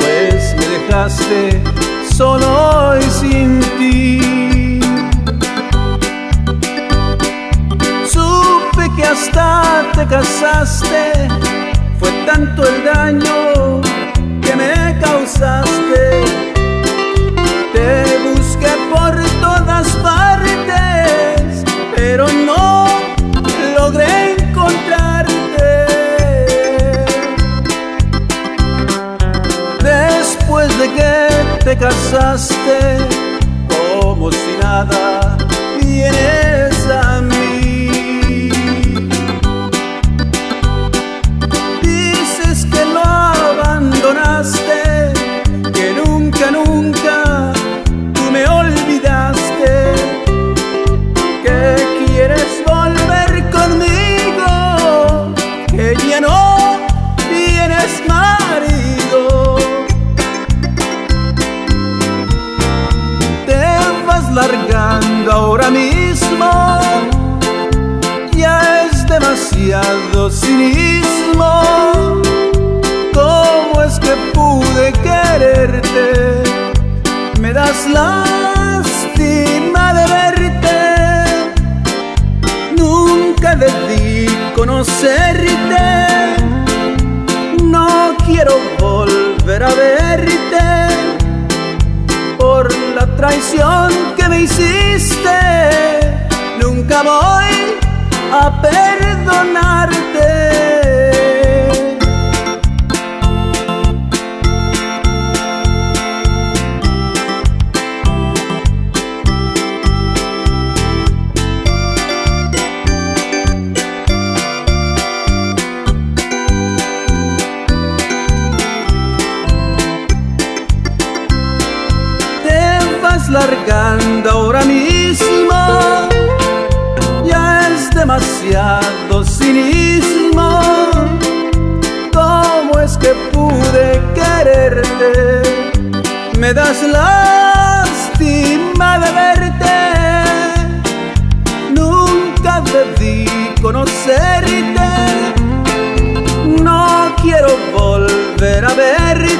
pues me dejaste solo y sin ti. Que te casaste, como si nada, vienes largando ahora mismo, ya es demasiado cinismo. ¿Cómo es que pude quererte? Me das lástima que me hiciste. Nunca voy a perdonarte. Largando ahora mismo. Ya es demasiado cinismo. ¿Cómo es que pude quererte? Me das lástima de verte. Nunca debí conocerte. No quiero volver a verte